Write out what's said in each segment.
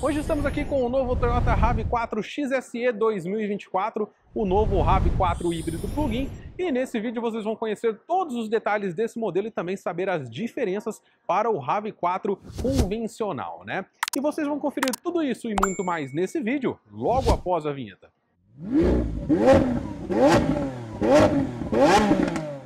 Hoje estamos aqui com o novo Toyota RAV4 XSE 2024, o novo RAV4 híbrido plug-in, e nesse vídeo vocês vão conhecer todos os detalhes desse modelo e também saber as diferenças para o RAV4 convencional, né? E vocês vão conferir tudo isso e muito mais nesse vídeo, logo após a vinheta.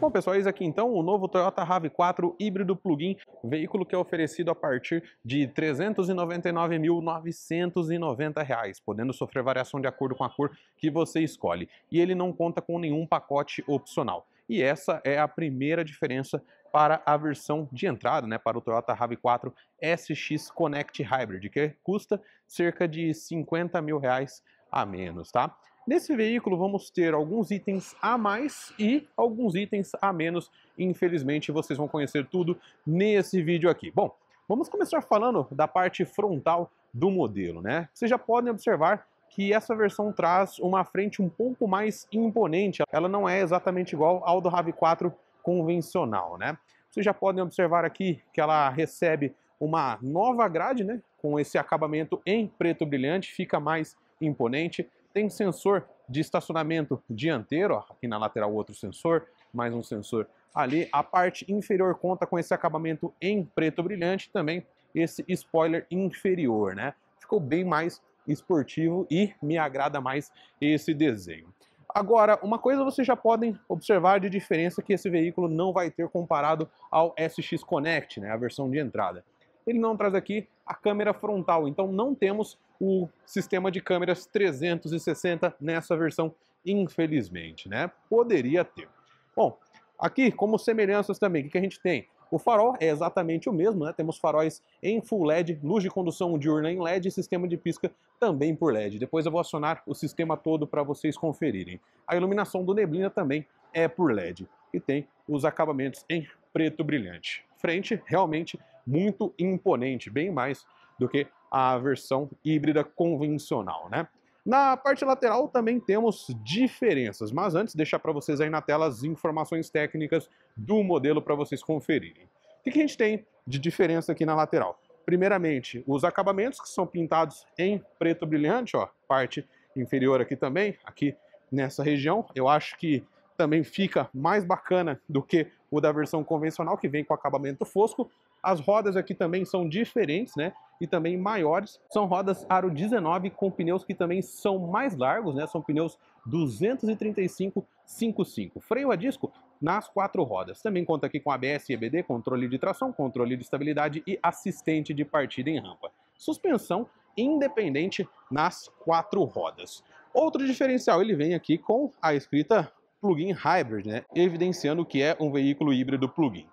Bom, pessoal, eis aqui então o novo Toyota RAV4 híbrido plug-in, veículo que é oferecido a partir de R$ 399.990, podendo sofrer variação de acordo com a cor que você escolhe. E ele não conta com nenhum pacote opcional. E essa é a primeira diferença para a versão de entrada, né, para o Toyota RAV4 SX Connect Hybrid, que custa cerca de 50 mil reais a menos, tá? Nesse veículo vamos ter alguns itens a mais e alguns itens a menos. Infelizmente vocês vão conhecer tudo nesse vídeo aqui. Bom, vamos começar falando da parte frontal do modelo, né? Vocês já podem observar que essa versão traz uma frente um pouco mais imponente. Ela não é exatamente igual ao do RAV4 convencional, né? Vocês já podem observar aqui que ela recebe uma nova grade, né? Com esse acabamento em preto brilhante, fica mais imponente. Tem sensor de estacionamento dianteiro, ó, aqui na lateral outro sensor, mais um sensor ali. A parte inferior conta com esse acabamento em preto brilhante, também esse spoiler inferior, né? Ficou bem mais esportivo e me agrada mais esse desenho. Agora, uma coisa vocês já podem observar de diferença que esse veículo não vai ter comparado ao SX Connect, né, a versão de entrada. Ele não traz aqui a câmera frontal, então não temos o sistema de câmeras 360 nessa versão, infelizmente, né? Poderia ter. Bom, aqui como semelhanças também, o que a gente tem? O farol é exatamente o mesmo, né? Temos faróis em full LED, luz de condução diurna em LED e sistema de pisca também por LED. Depois eu vou acionar o sistema todo para vocês conferirem. A iluminação do neblina também é por LED e tem os acabamentos em preto brilhante. Frente realmente muito imponente, bem mais do que a versão híbrida convencional, né? Na parte lateral também temos diferenças, mas antes deixar para vocês aí na tela as informações técnicas do modelo para vocês conferirem. O que, que a gente tem de diferença aqui na lateral? Primeiramente, os acabamentos que são pintados em preto brilhante, ó, parte inferior aqui também, aqui nessa região, eu acho que também fica mais bacana do que o da versão convencional, que vem com acabamento fosco. As rodas aqui também são diferentes, né? E também maiores. São rodas aro 19 com pneus que também são mais largos, né? São pneus 235 55. Freio a disco nas quatro rodas. Também conta aqui com ABS e EBD, controle de tração, controle de estabilidade e assistente de partida em rampa. Suspensão independente nas quatro rodas. Outro diferencial, ele vem aqui com a escrita plug-in hybrid, né? evidenciando que é um veículo híbrido plug-in.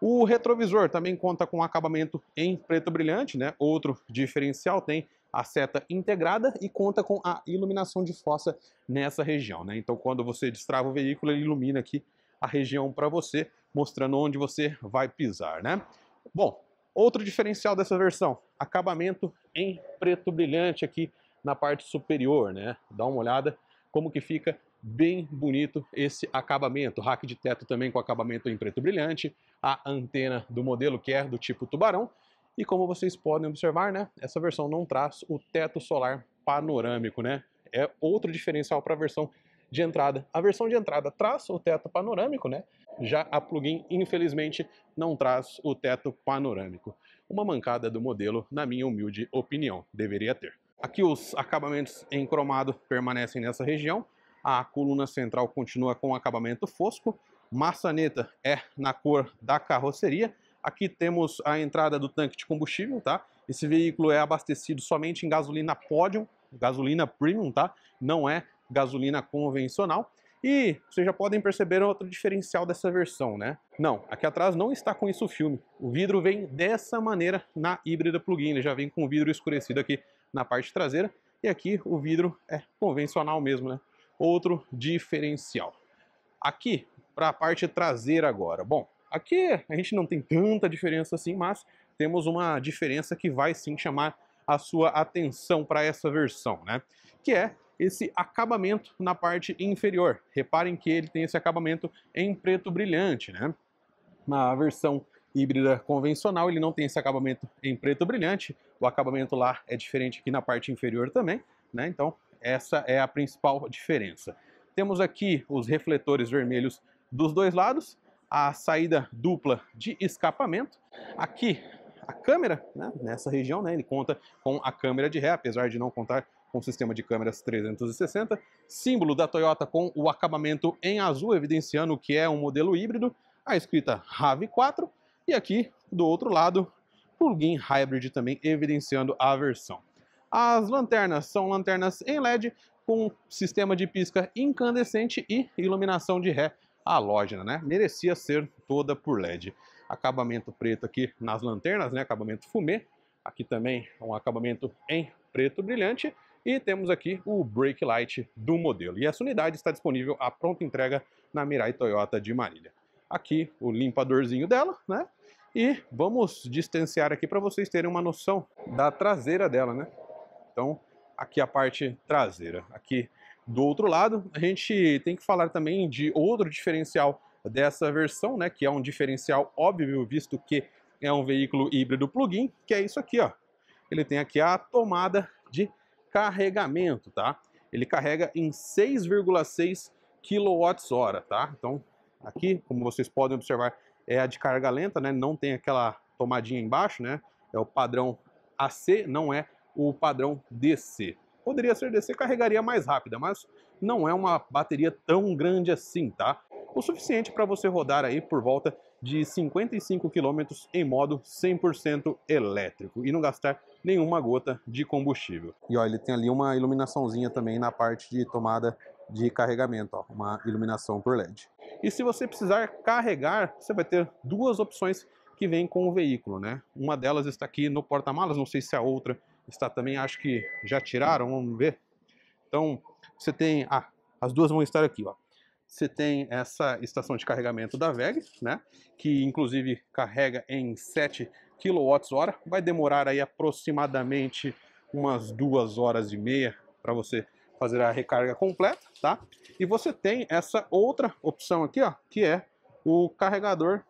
O retrovisor também conta com acabamento em preto brilhante, né? outro diferencial tem a seta integrada e conta com a iluminação de fossa nessa região. Né? Então quando você destrava o veículo, ele ilumina aqui a região para você, mostrando onde você vai pisar. Né? Bom, outro diferencial dessa versão, acabamento em preto brilhante aqui na parte superior. Né? Dá uma olhada como que fica bem bonito esse acabamento, rack de teto também com acabamento em preto brilhante, a antena do modelo que é do tipo tubarão, e como vocês podem observar, né, essa versão não traz o teto solar panorâmico, né, é outro diferencial para a versão de entrada. A versão de entrada traz o teto panorâmico, né, já a plugin infelizmente não traz o teto panorâmico. Uma mancada do modelo, na minha humilde opinião, deveria ter. Aqui os acabamentos em cromado permanecem nessa região, a coluna central continua com acabamento fosco, maçaneta é na cor da carroceria. Aqui temos a entrada do tanque de combustível, tá? Esse veículo é abastecido somente em gasolina Podium, gasolina premium, tá? Não é gasolina convencional. E vocês já podem perceber outro diferencial dessa versão, né? Não, aqui atrás não está com isso o filme. O vidro vem dessa maneira na híbrida plug-in, ele já vem com o vidro escurecido aqui na parte traseira. E aqui o vidro é convencional mesmo, né? Outro diferencial. Aqui, para a parte traseira agora. Bom, aqui a gente não tem tanta diferença assim, mas temos uma diferença que vai sim chamar a sua atenção para essa versão, né? Que é esse acabamento na parte inferior. Reparem que ele tem esse acabamento em preto brilhante, né? Na versão híbrida convencional, ele não tem esse acabamento em preto brilhante, o acabamento lá é diferente aqui na parte inferior também, né? Então, essa é a principal diferença. Temos aqui os refletores vermelhos dos dois lados, a saída dupla de escapamento. Aqui a câmera, né, nessa região, né, ele conta com a câmera de ré, apesar de não contar com o sistema de câmeras 360. Símbolo da Toyota com o acabamento em azul, evidenciando que é um modelo híbrido. A escrita RAV4. E aqui, do outro lado, plug-in hybrid também, evidenciando a versão. As lanternas são lanternas em LED com sistema de pisca incandescente e iluminação de ré halógena, né? Merecia ser toda por LED. Acabamento preto aqui nas lanternas, né? Acabamento fumê. Aqui também um acabamento em preto brilhante. E temos aqui o brake light do modelo. E essa unidade está disponível à pronta entrega na Mirai Toyota de Marília. Aqui o limpadorzinho dela, né? E vamos distanciar aqui para vocês terem uma noção da traseira dela, né? Então, aqui a parte traseira. Aqui do outro lado, a gente tem que falar também de outro diferencial dessa versão, né, que é um diferencial óbvio, visto que é um veículo híbrido plug-in, que é isso aqui, ó. Ele tem aqui a tomada de carregamento, tá? Ele carrega em 6,6 kWh, tá? Então, aqui, como vocês podem observar, é a de carga lenta, né? Não tem aquela tomadinha embaixo, né? É o padrão AC, não é o padrão DC. Poderia ser DC, carregaria mais rápida, mas não é uma bateria tão grande assim, tá? O suficiente para você rodar aí por volta de 55 km em modo 100% elétrico e não gastar nenhuma gota de combustível. E ó, ele tem ali uma iluminaçãozinha também na parte de tomada de carregamento, ó, uma iluminação por LED. E se você precisar carregar, você vai ter duas opções que vêm com o veículo, né? Uma delas está aqui no porta-malas, não sei se a outra está também, acho que já tiraram, vamos ver. Então, você tem, ah, as duas vão estar aqui, ó. Você tem essa estação de carregamento da VEG, né, que inclusive carrega em 7 kWh, vai demorar aí aproximadamente umas duas horas e meia para você fazer a recarga completa, tá? E você tem essa outra opção aqui, ó, que é o carregador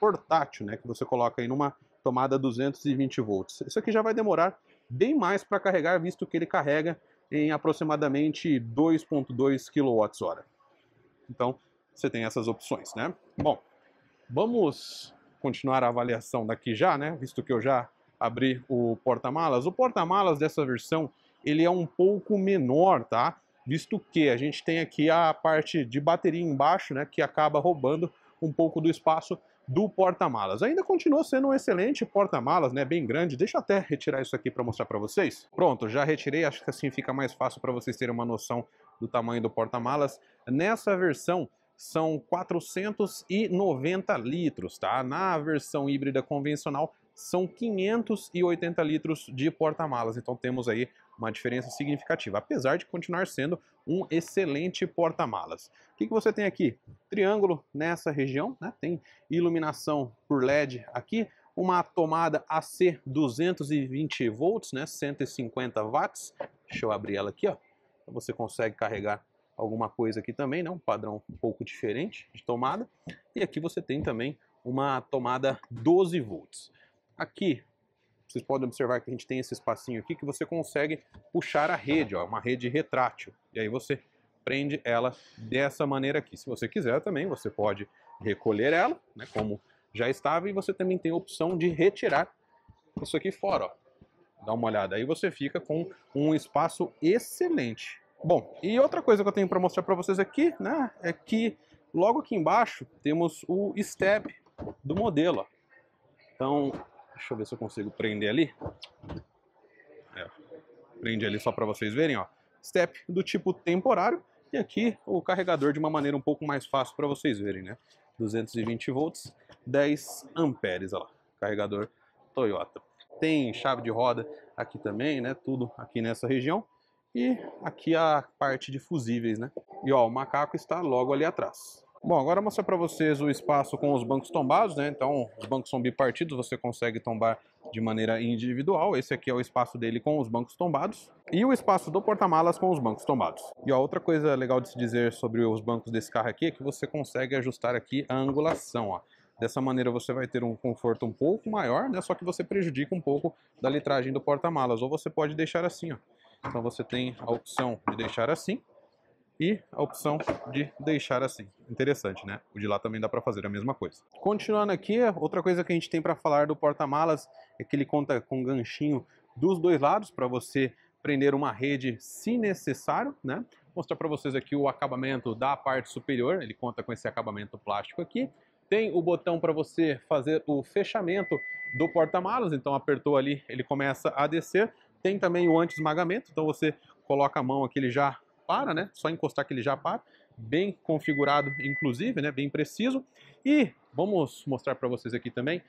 portátil, né, que você coloca aí numa tomada 220 volts. Isso aqui já vai demorar bem mais para carregar, visto que ele carrega em aproximadamente 2.2 kWh. Então, você tem essas opções, né? Bom, vamos continuar a avaliação daqui já, né? Visto que eu já abri o porta-malas. O porta-malas dessa versão, ele é um pouco menor, tá? Visto que a gente tem aqui a parte de bateria embaixo, né? Que acaba roubando um pouco do espaço do porta-malas. Ainda continua sendo um excelente porta-malas, né, bem grande. Deixa eu até retirar isso aqui para mostrar para vocês. Pronto, já retirei, acho que assim fica mais fácil para vocês terem uma noção do tamanho do porta-malas. Nessa versão são 490 litros, tá? Na versão híbrida convencional são 580 litros de porta-malas. Então temos aí uma diferença significativa, apesar de continuar sendo um excelente porta-malas. O que, que você tem aqui? Triângulo nessa região, né? tem iluminação por LED aqui, uma tomada AC 220 volts, né? 150 watts. Deixa eu abrir ela aqui, ó. Você consegue carregar alguma coisa aqui também, né? um padrão um pouco diferente de tomada. E aqui você tem também uma tomada 12 volts. Aqui vocês podem observar que a gente tem esse espacinho aqui que você consegue puxar a rede, ó, uma rede retrátil. E aí você prende ela dessa maneira aqui. Se você quiser também, você pode recolher ela, né, como já estava, e você também tem a opção de retirar isso aqui fora, ó. Dá uma olhada, aí você fica com um espaço excelente. Bom, e outra coisa que eu tenho para mostrar para vocês aqui, né, é que logo aqui embaixo temos o step do modelo. Ó. Então, Deixa eu ver se eu consigo prender ali. É, prende ali só para vocês verem, ó. Step do tipo temporário e aqui o carregador de uma maneira um pouco mais fácil para vocês verem, né? 220 volts, 10 amperes, ó lá. Carregador Toyota. Tem chave de roda aqui também, né? Tudo aqui nessa região. E aqui a parte de fusíveis, né? E ó, o macaco está logo ali atrás. Bom, agora eu mostrar para vocês o espaço com os bancos tombados, né? Então, os bancos são bipartidos, você consegue tombar de maneira individual. Esse aqui é o espaço dele com os bancos tombados. E o espaço do porta-malas com os bancos tombados. E ó, outra coisa legal de se dizer sobre os bancos desse carro aqui é que você consegue ajustar aqui a angulação, ó. Dessa maneira você vai ter um conforto um pouco maior, né? Só que você prejudica um pouco da litragem do porta-malas. Ou você pode deixar assim, ó. Então você tem a opção de deixar assim e a opção de deixar assim. Interessante, né? O de lá também dá para fazer a mesma coisa. Continuando aqui, outra coisa que a gente tem para falar do porta-malas é que ele conta com ganchinho dos dois lados para você prender uma rede se necessário, né? Mostrar para vocês aqui o acabamento da parte superior, ele conta com esse acabamento plástico aqui. Tem o botão para você fazer o fechamento do porta-malas, então apertou ali, ele começa a descer. Tem também o anti-esmagamento, então você coloca a mão aqui, ele já para, né? Só encostar que ele já para. Bem configurado, inclusive, né? Bem preciso. E vamos mostrar para vocês aqui também.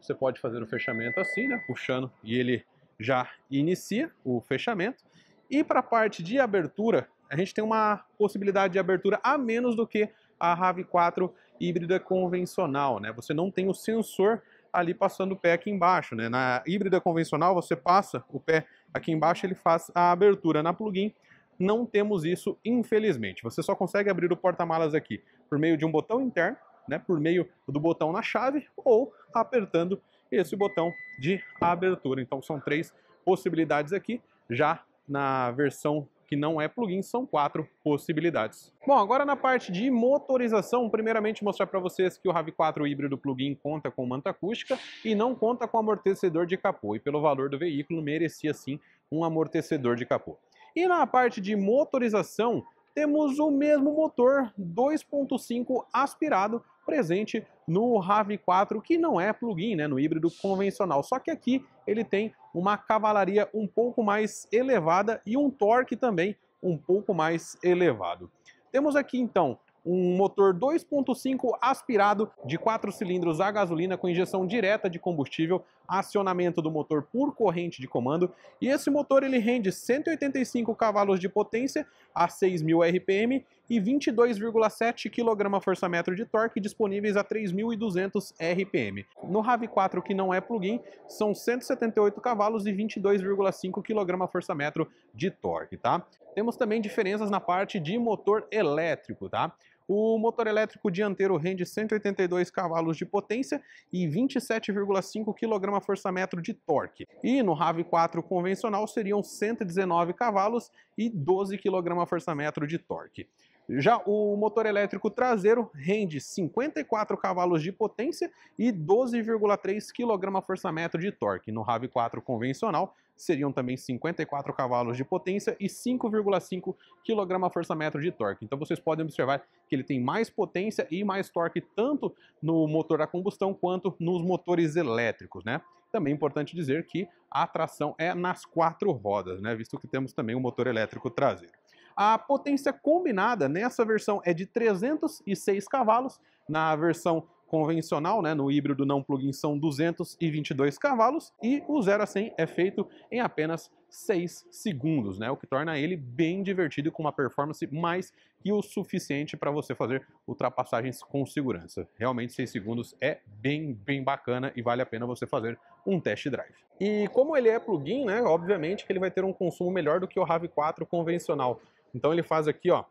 Você pode fazer o fechamento assim, né? Puxando e ele já inicia o fechamento. E para a parte de abertura, a gente tem uma possibilidade de abertura a menos do que a RAV4 híbrida convencional, né? Você não tem o sensor ali passando o pé aqui embaixo, né? Na híbrida convencional, você passa o pé aqui embaixo, ele faz a abertura. Na plugin, não temos isso, infelizmente. Você só consegue abrir o porta-malas aqui por meio de um botão interno, né? Por meio do botão na chave ou apertando esse botão de abertura. Então são três possibilidades aqui. Já na versão que não é plugin, são quatro possibilidades. Bom, agora na parte de motorização, primeiramente mostrar para vocês que o RAV4 híbrido plugin conta com manta acústica e não conta com amortecedor de capô, e pelo valor do veículo merecia sim um amortecedor de capô. E na parte de motorização, temos o mesmo motor 2.5 aspirado presente no RAV4, que não é plug-in, né, no híbrido convencional. Só que aqui ele tem uma cavalaria um pouco mais elevada e um torque também um pouco mais elevado. Temos aqui então um motor 2.5 aspirado de 4 cilindros a gasolina com injeção direta de combustível, acionamento do motor por corrente de comando, e esse motor ele rende 185 cavalos de potência a 6.000 RPM e 22,7 kgfm de torque disponíveis a 3.200 RPM. No RAV4, que não é plug-in, são 178 cavalos e 22,5 kgfm de torque, tá? Temos também diferenças na parte de motor elétrico, tá? O motor elétrico dianteiro rende 182 cavalos de potência e 27,5 kgfm de torque. E no RAV4 convencional seriam 119 cavalos e 12 kgfm de torque. Já o motor elétrico traseiro rende 54 cavalos de potência e 12,3 kgfm de torque. No RAV4 convencional seriam também 54 cavalos de potência e 5,5 kgfm de torque. Então vocês podem observar que ele tem mais potência e mais torque tanto no motor a combustão quanto nos motores elétricos, né? Também é importante dizer que a tração é nas quatro rodas, né? Visto que temos também o motor elétrico traseiro. A potência combinada nessa versão é de 306 cavalos, na versão convencional, né, no híbrido não plug-in são 222 cavalos e o 0 a 100 é feito em apenas 6 segundos, né, o que torna ele bem divertido com uma performance mais que o suficiente para você fazer ultrapassagens com segurança. Realmente 6 segundos é bem, bem bacana e vale a pena você fazer um test drive. E como ele é plug-in, né, obviamente que ele vai ter um consumo melhor do que o RAV4 convencional. Então ele faz aqui, ó,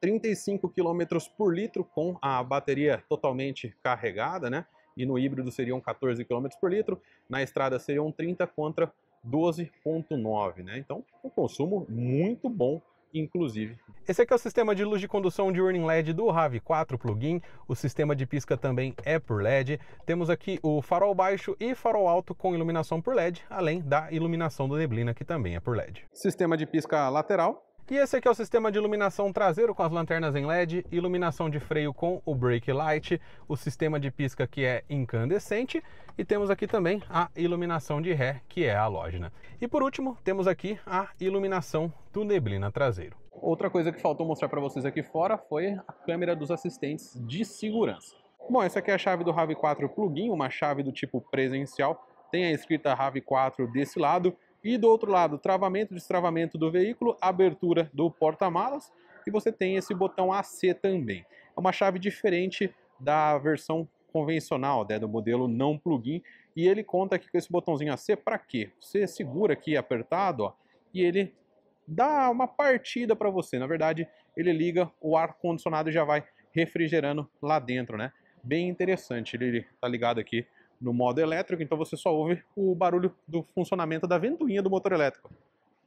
35 km por litro com a bateria totalmente carregada, né? E no híbrido seriam 14 km por litro, na estrada seriam 30 contra 12.9, né? Então, um consumo muito bom inclusive. Esse aqui é o sistema de luz de condução de Warning LED do RAV4 plugin. O sistema de pisca também é por LED. Temos aqui o farol baixo e farol alto com iluminação por LED, além da iluminação do neblina que também é por LED. Sistema de pisca lateral e esse aqui é o sistema de iluminação traseiro com as lanternas em LED, iluminação de freio com o brake light, o sistema de pisca que é incandescente e temos aqui também a iluminação de ré, que é halógena. E por último, temos aqui a iluminação do neblina traseiro. Outra coisa que faltou mostrar para vocês aqui fora foi a câmera dos assistentes de segurança. Bom, essa aqui é a chave do RAV4 plugin, uma chave do tipo presencial. Tem a escrita RAV4 desse lado e do outro lado, travamento destravamento do veículo, abertura do porta-malas e você tem esse botão AC também. É uma chave diferente da versão convencional, né, do modelo não plug-in, e ele conta aqui com esse botãozinho AC para quê? Você segura aqui apertado ó, e ele dá uma partida para você. Na verdade, ele liga o ar condicionado e já vai refrigerando lá dentro, né? bem interessante. Ele está ligado aqui no modo elétrico, então você só ouve o barulho do funcionamento da ventoinha do motor elétrico.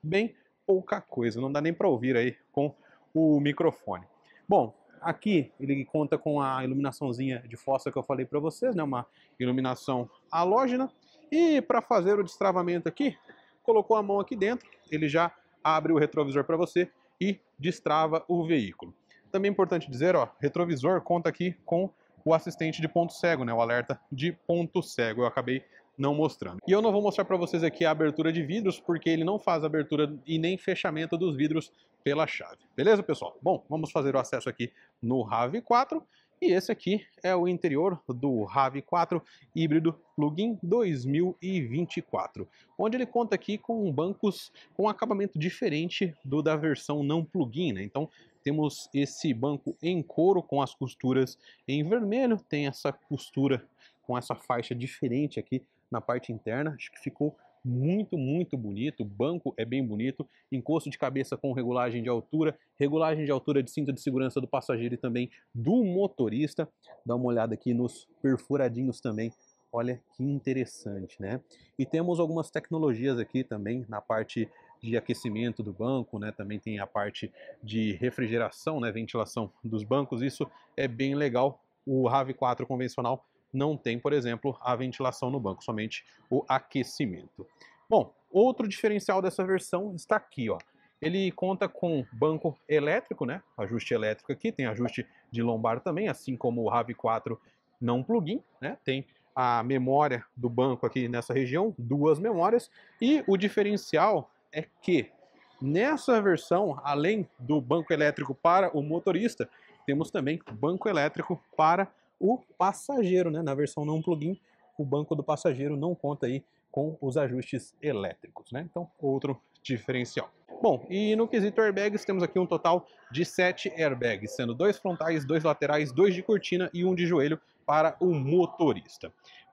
Bem pouca coisa, não dá nem para ouvir aí com o microfone. Bom, aqui ele conta com a iluminaçãozinha de fósforo que eu falei para vocês, né, uma iluminação halógena. E para fazer o destravamento aqui, colocou a mão aqui dentro, ele já abre o retrovisor para você e destrava o veículo. Também é importante dizer, ó, retrovisor conta aqui com o assistente de ponto cego, né, o alerta de ponto cego. Eu acabei não mostrando. E eu não vou mostrar para vocês aqui a abertura de vidros, porque ele não faz abertura e nem fechamento dos vidros pela chave. Beleza, pessoal? Bom, vamos fazer o acesso aqui no RAV4. E esse aqui é o interior do RAV4 híbrido plug-in 2024, onde ele conta aqui com bancos com acabamento diferente do da versão não plug-in, né? Então temos esse banco em couro com as costuras em vermelho, tem essa costura com essa faixa diferente aqui na parte interna, acho que ficou muito, muito bonito, o banco é bem bonito, encosto de cabeça com regulagem de altura, regulagem de altura de cinto de segurança do passageiro e também do motorista. Dá uma olhada aqui nos perfuradinhos também, olha que interessante, né? E temos algumas tecnologias aqui também na parte de aquecimento do banco, né? Também tem a parte de refrigeração, né? Ventilação dos bancos, isso é bem legal. O RAV4 convencional não tem, por exemplo, a ventilação no banco, somente o aquecimento. Bom, outro diferencial dessa versão está aqui, ó. Ele conta com banco elétrico, né? Ajuste elétrico aqui, tem ajuste de lombar também, assim como o RAV4 não plug-in, né? Tem a memória do banco aqui nessa região, duas memórias, e o diferencial é que nessa versão, além do banco elétrico para o motorista, temos também banco elétrico para o passageiro, né? Na versão não plug-in, o banco do passageiro não conta aí com os ajustes elétricos, né? Então, outro diferencial. Bom, e no quesito airbags temos aqui um total de 7 airbags, sendo dois frontais, dois laterais, dois de cortina e um de joelho para o motorista.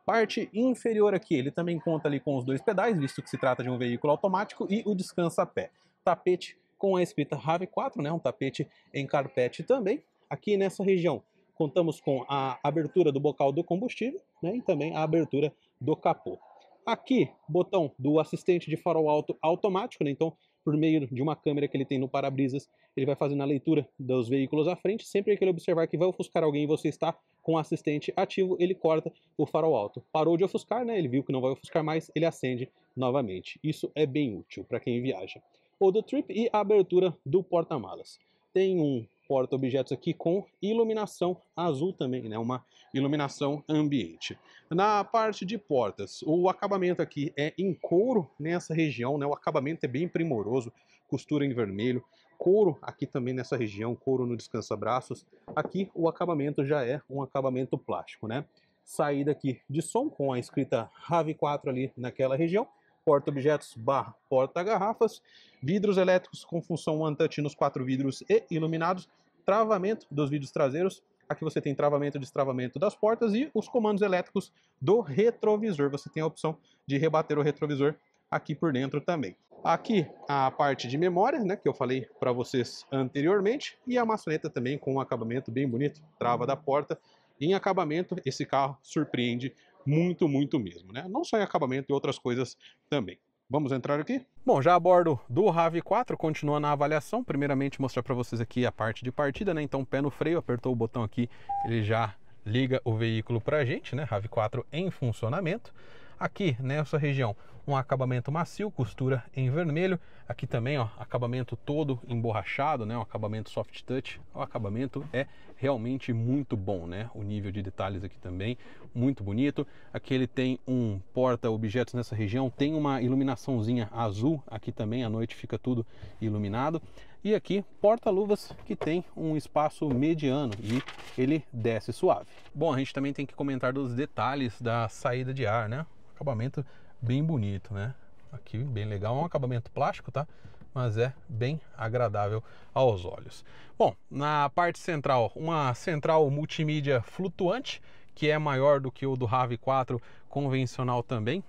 Parte inferior aqui, ele também conta ali com os dois pedais, visto que se trata de um veículo automático, e o descansa-pé. Tapete com a escrita RAV4, né, um tapete em carpete também. Aqui nessa região contamos com a abertura do bocal do combustível né, e também a abertura do capô. Aqui, botão do assistente de farol alto automático, né, então por meio de uma câmera que ele tem no para-brisas, ele vai fazendo a leitura dos veículos à frente. Sempre que ele observar que vai ofuscar alguém e você está com o assistente ativo, ele corta o farol alto. Parou de ofuscar, né? Ele viu que não vai ofuscar mais, ele acende novamente. Isso é bem útil para quem viaja. O do trip e a abertura do porta-malas. Tem um porta-objetos aqui com iluminação azul também, né? Uma iluminação ambiente. Na parte de portas, o acabamento aqui é em couro nessa região, né? O acabamento é bem primoroso, costura em vermelho, couro aqui também nessa região, couro no descansa-braços. Aqui o acabamento já é um acabamento plástico, né? Saída aqui de som com a escrita RAV4 ali naquela região porta-objetos barra porta-garrafas, vidros elétricos com função one-touch nos quatro vidros e iluminados, travamento dos vidros traseiros, aqui você tem travamento e destravamento das portas e os comandos elétricos do retrovisor, você tem a opção de rebater o retrovisor aqui por dentro também. Aqui a parte de memória, né, que eu falei para vocês anteriormente, e a maçaneta também com um acabamento bem bonito, trava da porta. Em acabamento, esse carro surpreende muito, muito mesmo, né? Não só em acabamento e outras coisas também. Vamos entrar aqui? Bom, já a bordo do RAV4, continua na avaliação. Primeiramente, mostrar para vocês aqui a parte de partida, né? Então, pé no freio, apertou o botão aqui, ele já liga o veículo para a gente, né? RAV4 em funcionamento. Aqui nessa região, um acabamento macio, costura em vermelho. Aqui também, ó, acabamento todo emborrachado, né? Um acabamento soft touch. O acabamento é realmente muito bom, né? O nível de detalhes aqui também muito bonito. Aqui ele tem um porta-objetos nessa região, tem uma iluminaçãozinha azul. Aqui também à noite fica tudo iluminado. E aqui, porta-luvas que tem um espaço mediano e ele desce suave. Bom, a gente também tem que comentar dos detalhes da saída de ar, né? Acabamento bem bonito, né? Aqui bem legal, é um acabamento plástico, tá? Mas é bem agradável aos olhos. Bom, na parte central, uma central multimídia flutuante, que é maior do que o do RAV4 convencional também.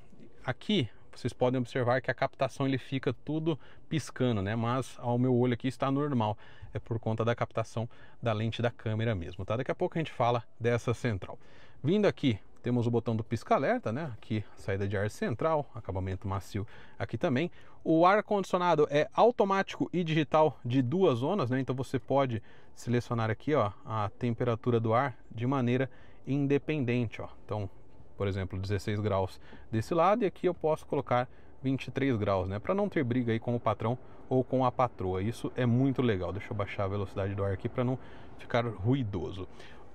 Aqui vocês podem observar que a captação ele fica tudo piscando, né? Mas ao meu olho aqui está normal, é por conta da captação da lente da câmera mesmo, tá? Daqui a pouco a gente fala dessa central. Vindo aqui temos o botão do pisca-alerta, né? Aqui, saída de ar central, acabamento macio aqui também. O ar-condicionado é automático e digital de duas zonas, né? Então você pode selecionar aqui, ó, a temperatura do ar de maneira independente, ó. Então, por exemplo, 16 graus desse lado e aqui eu posso colocar 23 graus, né? Para não ter briga aí com o patrão ou com a patroa. Isso é muito legal. Deixa eu baixar a velocidade do ar aqui para não ficar ruidoso.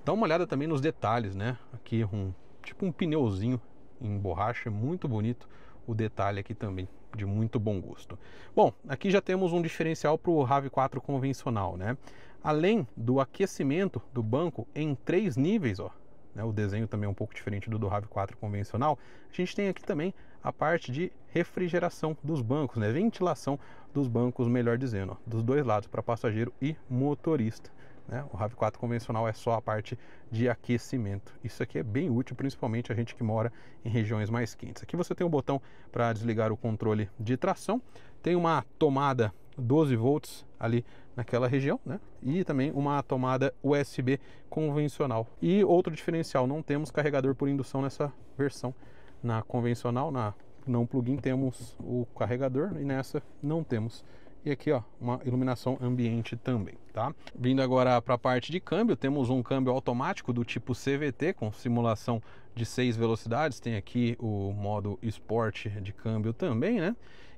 Dá uma olhada também nos detalhes, né? Aqui um tipo um pneuzinho em borracha, muito bonito o detalhe aqui também, de muito bom gosto. Bom, aqui já temos um diferencial para o RAV4 convencional, né? Além do aquecimento do banco em três níveis, ó, né, o desenho também é um pouco diferente do do RAV4 convencional, a gente tem aqui também a parte de refrigeração dos bancos, né, ventilação dos bancos, melhor dizendo, ó, dos dois lados, para passageiro e motorista. Né? O RAV4 convencional é só a parte de aquecimento. Isso aqui é bem útil, principalmente a gente que mora em regiões mais quentes. Aqui você tem um botão para desligar o controle de tração, tem uma tomada 12 volts ali naquela região, né? E também uma tomada USB convencional. E outro diferencial, não temos carregador por indução nessa versão. Na convencional, na não plug-in temos o carregador e nessa não temos e aqui ó, uma iluminação ambiente também, tá? Vindo agora para a parte de câmbio, temos um câmbio automático do tipo CVT com simulação de seis velocidades, tem aqui o modo Sport de câmbio também, né?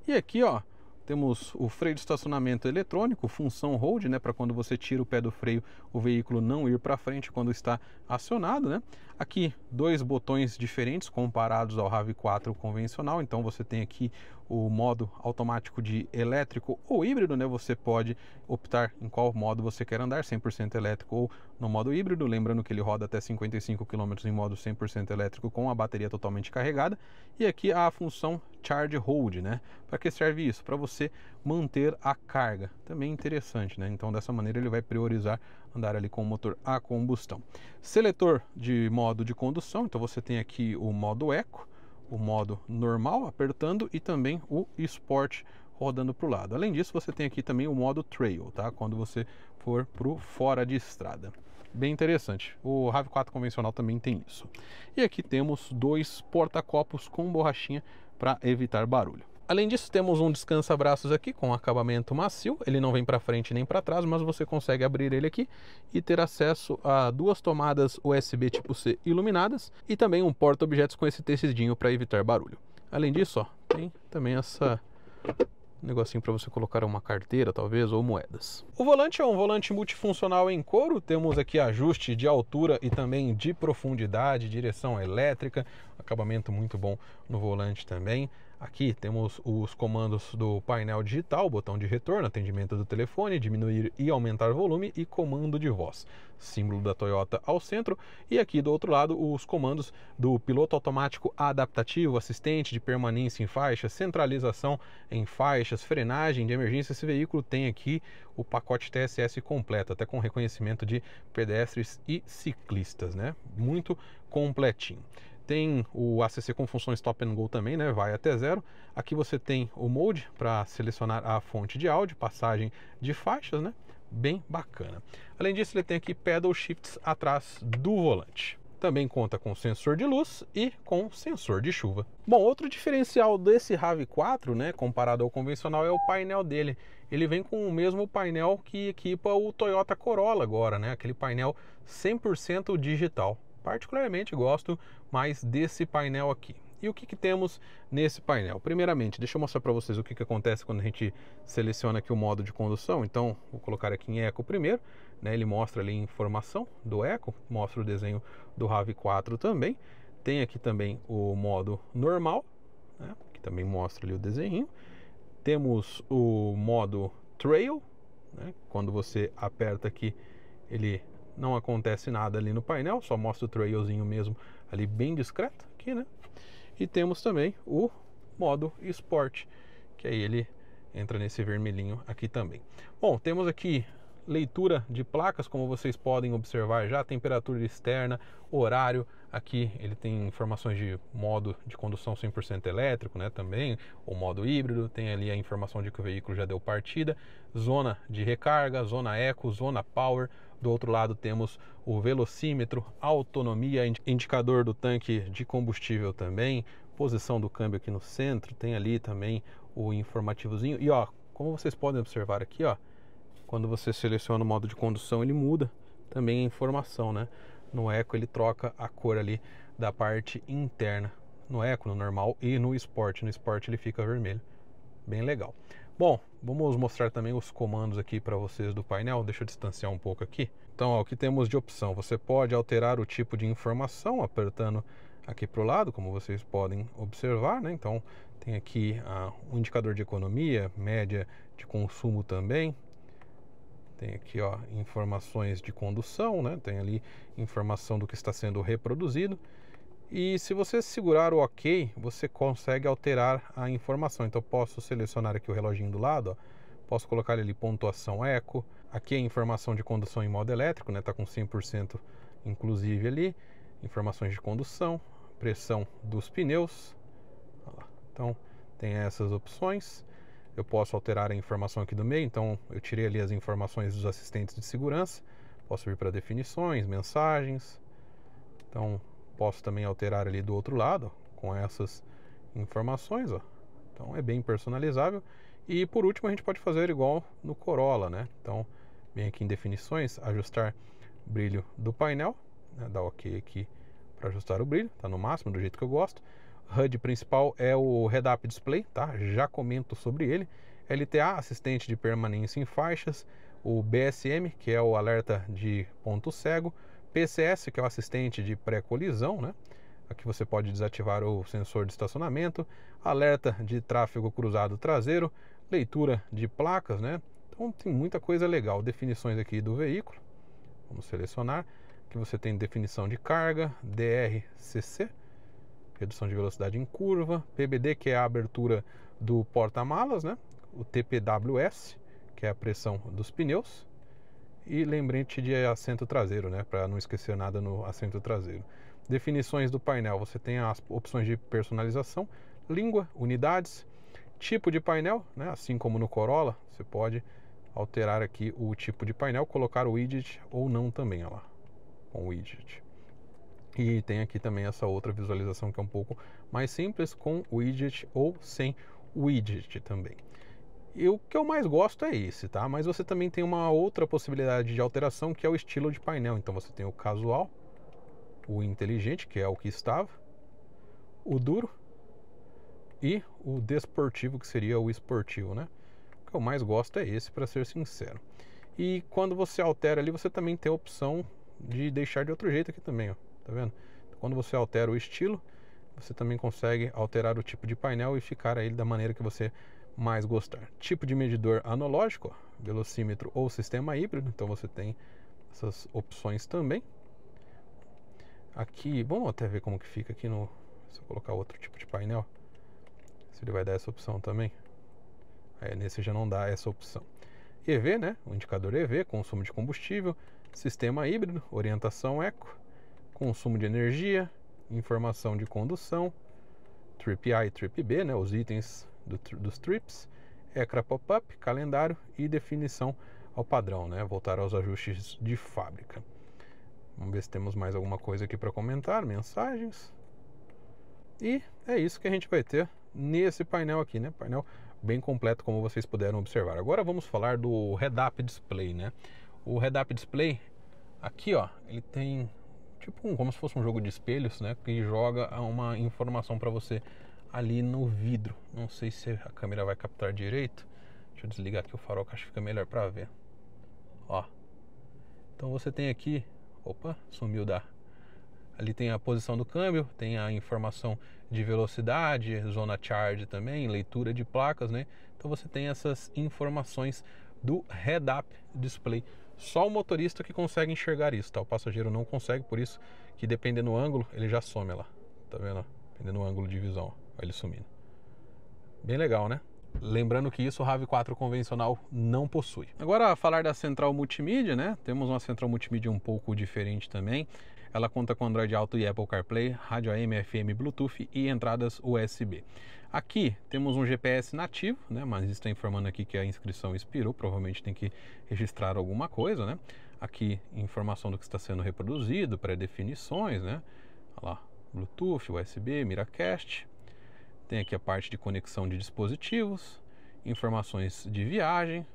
E aqui ó, temos o freio de estacionamento eletrônico, função hold, né, para quando você tira o pé do freio, o veículo não ir para frente quando está acionado, né? Aqui dois botões diferentes comparados ao RAV4 convencional, então você tem aqui o modo automático de elétrico ou híbrido, né? Você pode optar em qual modo você quer andar, 100% elétrico ou no modo híbrido, lembrando que ele roda até 55 km em modo 100% elétrico com a bateria totalmente carregada. E aqui a função Charge Hold, né? Para que serve isso? Para você manter a carga. Também interessante, né? Então dessa maneira ele vai priorizar andar ali com o motor a combustão. Seletor de modo de condução, então você tem aqui o modo Eco, o modo normal apertando e também o Sport rodando para o lado. Além disso, você tem aqui também o modo Trail, tá? Quando você for para fora de estrada. Bem interessante. O RAV4 convencional também tem isso. E aqui temos dois porta-copos com borrachinha para evitar barulho. Além disso, temos um descansa-braços aqui com acabamento macio. Ele não vem para frente nem para trás, mas você consegue abrir ele aqui e ter acesso a duas tomadas USB tipo C iluminadas e também um porta-objetos com esse tecidinho para evitar barulho. Além disso, ó, tem também essa negocinho para você colocar uma carteira, talvez, ou moedas. O volante é um volante multifuncional em couro, temos aqui ajuste de altura e também de profundidade, direção elétrica, acabamento muito bom no volante também. Aqui temos os comandos do painel digital, botão de retorno, atendimento do telefone, diminuir e aumentar volume e comando de voz. Símbolo da Toyota ao centro e aqui do outro lado os comandos do piloto automático adaptativo, assistente de permanência em faixa, centralização em faixas, frenagem de emergência. Esse veículo tem aqui o pacote TSS completo, até com reconhecimento de pedestres e ciclistas, né? Muito completinho. Tem o ACC com funções stop and go também, né? Vai até zero. Aqui você tem o mode para selecionar a fonte de áudio, passagem de faixas, né? Bem bacana. Além disso, ele tem aqui pedal shifts atrás do volante. Também conta com sensor de luz e com sensor de chuva. Bom, outro diferencial desse RAV4, né, comparado ao convencional, é o painel dele. Ele vem com o mesmo painel que equipa o Toyota Corolla agora, né, aquele painel 100% digital. Particularmente gosto mais desse painel aqui. E o que, que temos nesse painel? Primeiramente, deixa eu mostrar para vocês o que, que acontece quando a gente seleciona aqui o modo de condução. Então, vou colocar aqui em Eco primeiro. Né, ele mostra ali a informação do Eco, mostra o desenho do RAV4 também. Tem aqui também o modo normal, né, que também mostra ali o desenho. Temos o modo Trail, né, quando você aperta aqui, ele não acontece nada ali no painel, só mostra o trailzinho mesmo ali bem discreto aqui, né? E temos também o modo Sport, que aí ele entra nesse vermelhinho aqui também. Bom, temos aqui leitura de placas, como vocês podem observar já, temperatura externa, horário. Aqui ele tem informações de modo de condução 100% elétrico, né, também, o modo híbrido, tem ali a informação de que o veículo já deu partida, zona de recarga, zona eco, zona power. Do outro lado temos o velocímetro, autonomia, indicador do tanque de combustível também, posição do câmbio aqui no centro, tem ali também o informativozinho. E ó, como vocês podem observar aqui, ó, quando você seleciona o modo de condução, ele muda também a informação, né? No Eco ele troca a cor ali da parte interna. No Eco, no normal e no Sport. No Sport ele fica vermelho. Bem legal. Bom, vamos mostrar também os comandos aqui para vocês do painel. Deixa eu distanciar um pouco aqui. Então, ó, o que temos de opção? Você pode alterar o tipo de informação apertando aqui para o lado, como vocês podem observar, né? Então, tem aqui ah, um indicador de economia, média de consumo também, tem aqui ó, informações de condução, né? tem ali informação do que está sendo reproduzido. E se você segurar o OK, você consegue alterar a informação. Então posso selecionar aqui o reloginho do lado, ó. posso colocar ali pontuação eco. Aqui é informação de condução em modo elétrico, né? Tá com 100% inclusive ali. Informações de condução, pressão dos pneus. Então tem essas opções eu posso alterar a informação aqui do meio, então eu tirei ali as informações dos assistentes de segurança, posso vir para definições, mensagens, então posso também alterar ali do outro lado com essas informações, ó. então é bem personalizável e por último a gente pode fazer igual no Corolla, né? Então vem aqui em definições, ajustar brilho do painel, né? dá OK aqui para ajustar o brilho, tá no máximo do jeito que eu gosto. HUD principal é o Head-Up Display, tá? Já comento sobre ele. LTA, assistente de permanência em faixas. O BSM, que é o alerta de ponto cego. PCS, que é o assistente de pré-colisão, né? Aqui você pode desativar o sensor de estacionamento. Alerta de tráfego cruzado traseiro. Leitura de placas, né? Então tem muita coisa legal. Definições aqui do veículo. Vamos selecionar. Aqui você tem definição de carga, DRCC redução de velocidade em curva, PBD, que é a abertura do porta-malas, né? o TPWS, que é a pressão dos pneus, e lembrete de assento traseiro, né? para não esquecer nada no assento traseiro. Definições do painel, você tem as opções de personalização, língua, unidades, tipo de painel, né? assim como no Corolla, você pode alterar aqui o tipo de painel, colocar o widget ou não também, olha lá, com widget. E tem aqui também essa outra visualização que é um pouco mais simples com widget ou sem widget também. E o que eu mais gosto é esse, tá? Mas você também tem uma outra possibilidade de alteração que é o estilo de painel. Então você tem o casual, o inteligente, que é o que estava, o duro e o desportivo, que seria o esportivo, né? O que eu mais gosto é esse, para ser sincero. E quando você altera ali, você também tem a opção de deixar de outro jeito aqui também, ó. Tá vendo? Quando você altera o estilo, você também consegue alterar o tipo de painel e ficar ele da maneira que você mais gostar. Tipo de medidor analógico, velocímetro ou sistema híbrido, então você tem essas opções também. Aqui, vamos até ver como que fica aqui no se eu colocar outro tipo de painel, se ele vai dar essa opção também. É, nesse já não dá essa opção. EV, né? O indicador EV, consumo de combustível, sistema híbrido, orientação eco, consumo de energia, informação de condução, Trip A e Trip B, né, os itens do, dos trips, ECRA pop-up, calendário e definição ao padrão, né, voltar aos ajustes de fábrica. Vamos ver se temos mais alguma coisa aqui para comentar, mensagens. E é isso que a gente vai ter nesse painel aqui, né? Painel bem completo, como vocês puderam observar. Agora vamos falar do Head-Up Display, né? O Head-Up Display, aqui ó, ele tem tipo um, como se fosse um jogo de espelhos, né? Que joga uma informação para você ali no vidro. Não sei se a câmera vai captar direito. Deixa eu desligar aqui o farol que acho que fica melhor para ver. Ó. Então você tem aqui, opa, sumiu da Ali tem a posição do câmbio, tem a informação de velocidade, zona charge também, leitura de placas, né? Então você tem essas informações do head-up display só o motorista que consegue enxergar isso, tá? O passageiro não consegue, por isso que dependendo do ângulo, ele já some lá. Tá vendo? Dependendo do ângulo de visão, ele sumindo. Bem legal, né? Lembrando que isso o RAV4 convencional não possui. Agora, falar da central multimídia, né? Temos uma central multimídia um pouco diferente também. Ela conta com Android Auto e Apple CarPlay, rádio AM, FM, Bluetooth e entradas USB. Aqui temos um GPS nativo, né? Mas está informando aqui que a inscrição expirou, provavelmente tem que registrar alguma coisa, né? Aqui informação do que está sendo reproduzido, pré-definições, né? Olha lá, Bluetooth, USB, Miracast. Tem aqui a parte de conexão de dispositivos, informações de viagem,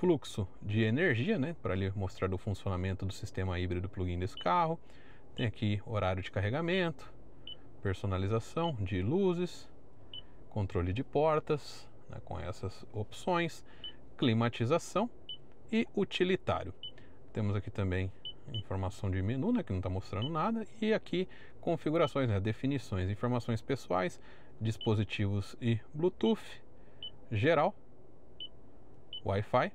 fluxo de energia, né, para lhe mostrar o funcionamento do sistema híbrido plug-in desse carro. Tem aqui horário de carregamento, personalização de luzes, controle de portas, né, com essas opções, climatização e utilitário. Temos aqui também informação de menu, né, que não está mostrando nada, e aqui configurações, né, definições, informações pessoais, dispositivos e Bluetooth, geral, Wi-Fi,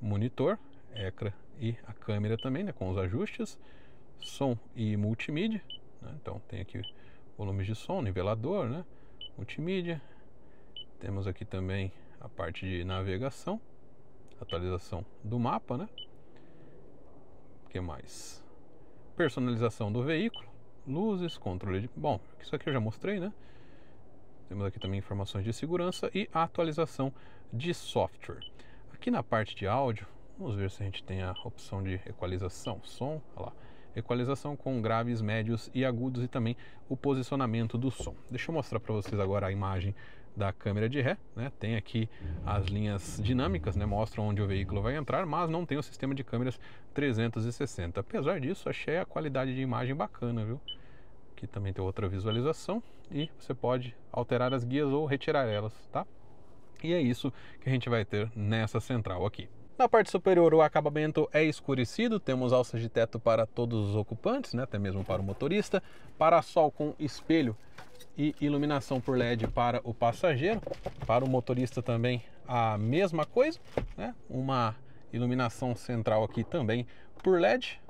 monitor, ecrã e a câmera também, né, com os ajustes, som e multimídia, né, então tem aqui volumes de som, nivelador, né, multimídia, temos aqui também a parte de navegação, atualização do mapa, né, que mais? Personalização do veículo, luzes, controle de. Bom, isso aqui eu já mostrei, né? Temos aqui também informações de segurança e atualização de software. Aqui na parte de áudio, vamos ver se a gente tem a opção de equalização, som, olha lá. Equalização com graves, médios e agudos e também o posicionamento do som. Deixa eu mostrar para vocês agora a imagem da câmera de ré, né? Tem aqui as linhas dinâmicas, né? Mostram onde o veículo vai entrar, mas não tem o sistema de câmeras 360. Apesar disso, achei a qualidade de imagem bacana, viu? Aqui também tem outra visualização e você pode alterar as guias ou retirar elas, tá? E é isso que a gente vai ter nessa central aqui. Na parte superior, o acabamento é escurecido, temos alças de teto para todos os ocupantes, né, até mesmo para o motorista, para-sol com espelho e iluminação por LED para o passageiro. Para o motorista também a mesma coisa, né? uma iluminação central aqui também por LED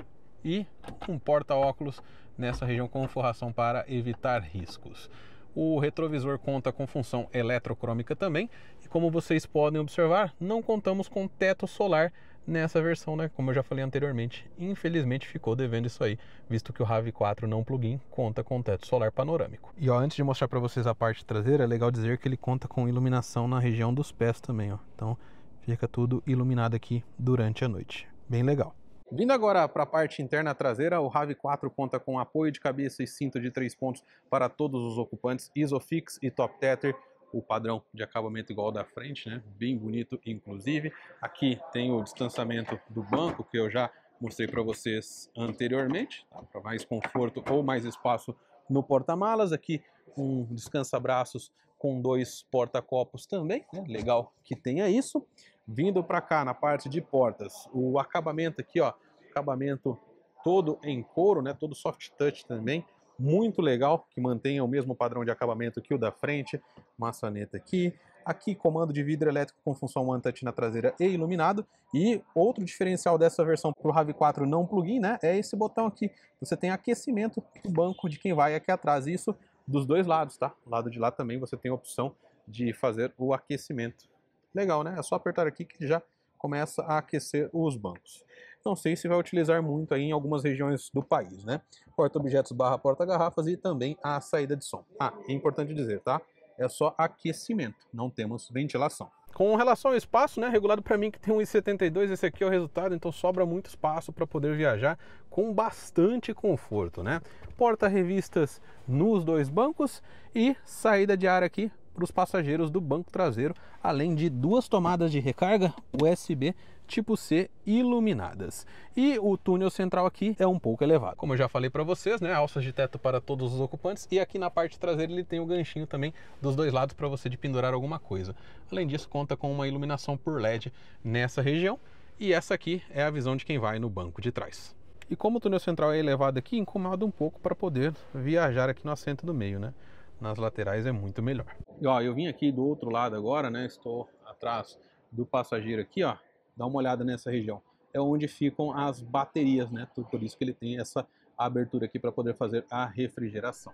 e um porta-óculos nessa região com forração para evitar riscos. O retrovisor conta com função eletrocrômica também e como vocês podem observar, não contamos com teto solar nessa versão, né? Como eu já falei anteriormente, infelizmente ficou devendo isso aí, visto que o RAV4 não plug-in conta com teto solar panorâmico. E ó, antes de mostrar para vocês a parte traseira, é legal dizer que ele conta com iluminação na região dos pés também, ó. Então fica tudo iluminado aqui durante a noite. Bem legal. Vindo agora para a parte interna traseira, o RAV4 conta com apoio de cabeça e cinto de três pontos para todos os ocupantes, Isofix e Top Tether, o padrão de acabamento igual da frente, né? Bem bonito, inclusive. Aqui tem o distanciamento do banco, que eu já mostrei para vocês anteriormente, tá? para mais conforto ou mais espaço no porta-malas. Aqui um descansa-braços com dois porta-copos também, né? legal que tenha isso. Vindo para cá na parte de portas, o acabamento aqui, ó, acabamento todo em couro, né? todo soft touch também, muito legal, que mantenha o mesmo padrão de acabamento que o da frente, maçaneta aqui, aqui comando de vidro elétrico com função One Touch na traseira e iluminado, e outro diferencial dessa versão para o RAV4 não plug-in, né, é esse botão aqui, você tem aquecimento do banco de quem vai aqui atrás, isso dos dois lados, tá? Do lado de lá também você tem a opção de fazer o aquecimento. Legal, né? É só apertar aqui que já começa a aquecer os bancos não sei se vai utilizar muito aí em algumas regiões do país, né? Porta-objetos barra porta-garrafas e também a saída de som. Ah, é importante dizer, tá? É só aquecimento, não temos ventilação. Com relação ao espaço, né, regulado para mim que tem 1,72, esse aqui é o resultado, então sobra muito espaço para poder viajar com bastante conforto, né? Porta-revistas nos dois bancos e saída de ar aqui para os passageiros do banco traseiro, além de duas tomadas de recarga USB tipo C iluminadas. E o túnel central aqui é um pouco elevado. Como eu já falei para vocês, né, alças de teto para todos os ocupantes e aqui na parte traseira ele tem o ganchinho também dos dois lados para você de pendurar alguma coisa. Além disso, conta com uma iluminação por LED nessa região e essa aqui é a visão de quem vai no banco de trás. E como o túnel central é elevado aqui, incomoda um pouco para poder viajar aqui no assento do meio, né? Nas laterais é muito melhor. Ó, eu vim aqui do outro lado agora, né? Estou atrás do passageiro aqui, ó dá uma olhada nessa região. É onde ficam as baterias, né? Por isso que ele tem essa abertura aqui para poder fazer a refrigeração.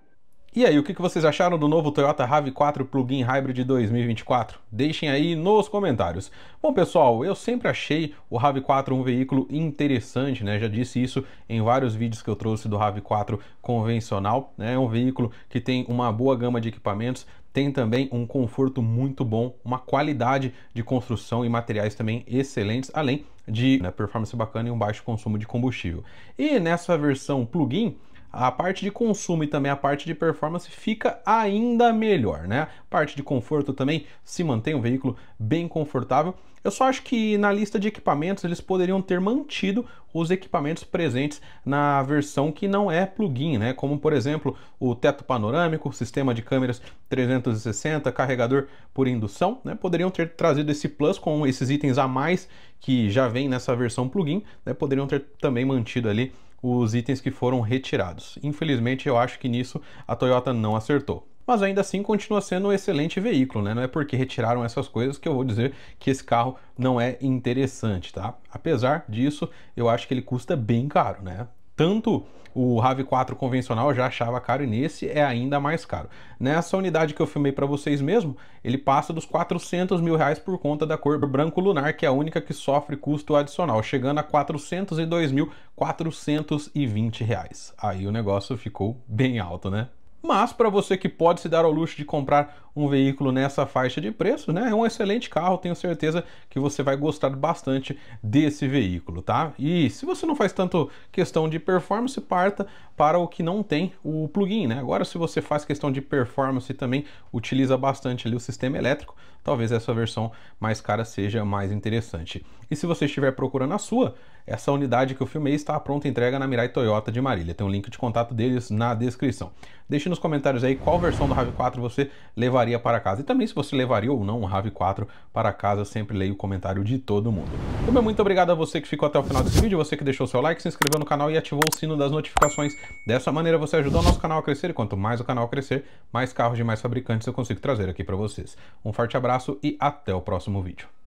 E aí, o que vocês acharam do novo Toyota RAV4 Plug-in Hybrid 2024? Deixem aí nos comentários. Bom, pessoal, eu sempre achei o RAV4 um veículo interessante, né? Já disse isso em vários vídeos que eu trouxe do RAV4 convencional, né? É um veículo que tem uma boa gama de equipamentos, tem também um conforto muito bom, uma qualidade de construção e materiais também excelentes, além de né, performance bacana e um baixo consumo de combustível. E nessa versão plug-in, a parte de consumo e também a parte de performance fica ainda melhor, né? Parte de conforto também se mantém um veículo bem confortável. Eu só acho que na lista de equipamentos eles poderiam ter mantido os equipamentos presentes na versão que não é plug-in, né? Como por exemplo o teto panorâmico, sistema de câmeras 360, carregador por indução, né? Poderiam ter trazido esse plus com esses itens a mais que já vem nessa versão plug-in, né? Poderiam ter também mantido ali os itens que foram retirados. Infelizmente, eu acho que nisso a Toyota não acertou. Mas ainda assim continua sendo um excelente veículo, né? Não é porque retiraram essas coisas que eu vou dizer que esse carro não é interessante, tá? Apesar disso, eu acho que ele custa bem caro, né? Tanto o RAV4 convencional já achava caro e nesse é ainda mais caro. Nessa unidade que eu filmei para vocês mesmo, ele passa dos 400 mil reais por conta da cor branco lunar, que é a única que sofre custo adicional, chegando a 402.420 reais. Aí o negócio ficou bem alto, né? Mas para você que pode se dar ao luxo de comprar um veículo nessa faixa de preço, né, é um excelente carro, tenho certeza que você vai gostar bastante desse veículo, tá? E se você não faz tanto questão de performance, parta para o que não tem o plugin, né? Agora se você faz questão de performance e também utiliza bastante ali o sistema elétrico, talvez essa versão mais cara seja mais interessante. E se você estiver procurando a sua, essa unidade que eu filmei está pronta entrega na Mirai Toyota de Marília. Tem um link de contato deles na descrição. Deixe nos comentários aí qual versão do RAV4 você levaria para casa. E também se você levaria ou não um RAV4 para casa, sempre leio o comentário de todo mundo. Muito obrigado a você que ficou até o final desse vídeo, você que deixou seu like, se inscreveu no canal e ativou o sino das notificações. Dessa maneira você ajudou o nosso canal a crescer e quanto mais o canal crescer, mais carros de mais fabricantes eu consigo trazer aqui para vocês. Um forte abraço e até o próximo vídeo.